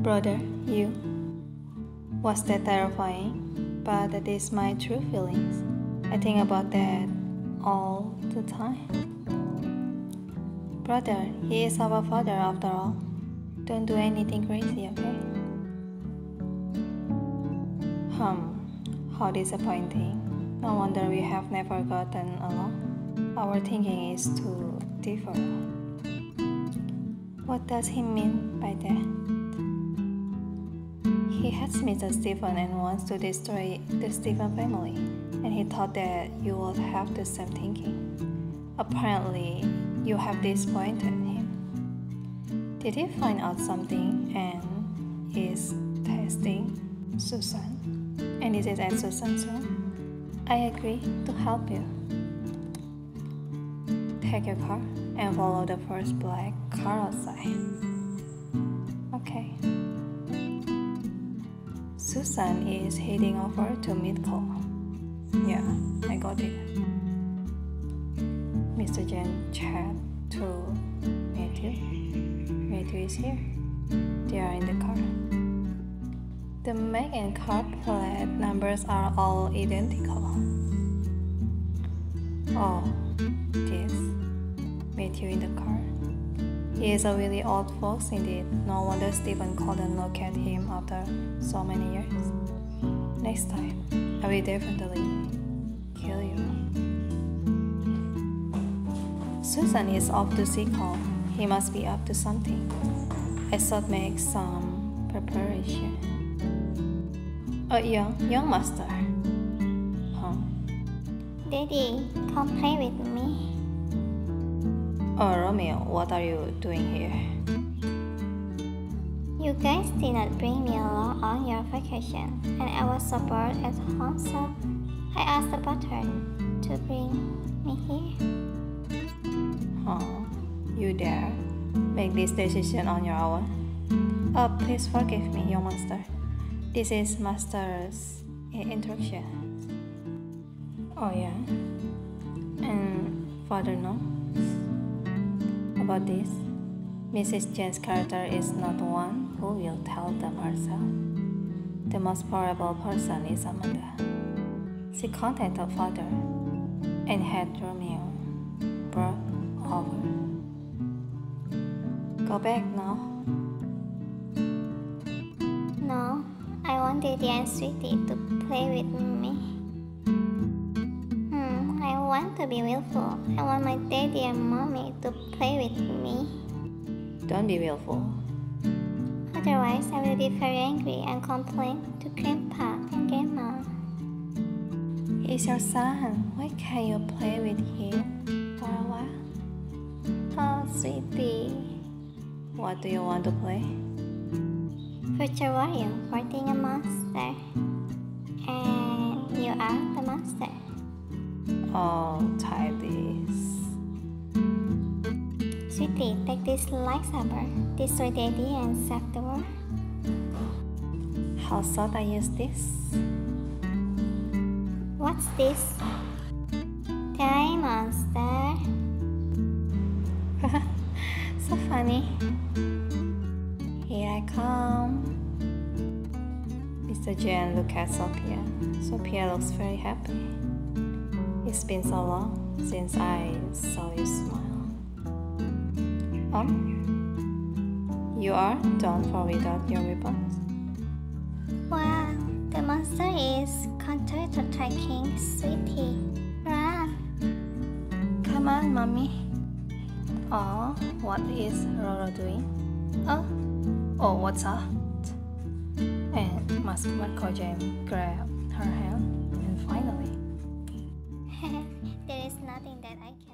Brother, you. Was that terrifying? But that is my true feelings. I think about that all the time. Brother, he is our father after all. Don't do anything crazy, okay? Hum, how disappointing. No wonder we have never gotten along. Our thinking is too different. What does he mean by that? He hates Mr. Stephen and wants to destroy the Stephen family, and he thought that you would have the same thinking. Apparently, you have disappointed him. Did he find out something and is testing Susan? And is it at Susan soon? I agree to help you. Take your car and follow the first black car outside. Okay. Susan is heading over to meet Cole. Yeah, I got it. Mr. Jen chat to Matthew. Matthew is here. They are in the car. The make and car plate numbers are all identical. Oh, this. Matthew in the car. He is a really old fox indeed. No wonder Stephen couldn't look at him after so many years. Next time, I will definitely kill you. Susan is off to see Cole. He must be up to something. I thought make some preparation. Oh, young, young master. Huh? Daddy, come play with me. Oh, Romeo, what are you doing here? You guys did not bring me along on your vacation, and I was so bored at home, so I asked the butler to bring me here. Huh? You dare make this decision on your own? Oh, please forgive me, your master. This is master's instruction. Oh yeah. And father no? About this, Mrs. Jane's character is not one who will tell them herself. The most probable person is Amanda. She contacted her father and had Romeo brought over. Go back now. No, I want Daddy and Sweetie to play with me. To be willful. I want my daddy and mommy to play with me. Don't be willful. Otherwise, I will be very angry and complain to Grandpa and Grandma. He's your son. Why can't you play with him for a while? Oh, sweetie. What do you want to play? Future Warrior fighting a monster. And you are the monster. Oh, tie this. Sweetie, take this lightsaber, destroy Daddy and save the world. How should I use this? What's this? Die monster. so funny. Here I come. Mr. Jen look at Sophia. Sophia looks very happy. It's been so long since I saw you smile. Um, you are done for without your weapons. Wow, the monster is counter-attacking Sweetie. Run! Come on, mommy. Oh, what is Roro doing? Oh, oh, what's up? And Mas Michael James grabbed her hand, and finally, there is nothing that I can.